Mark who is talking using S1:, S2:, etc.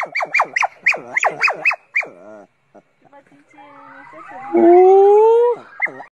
S1: 老姐姐，干什么？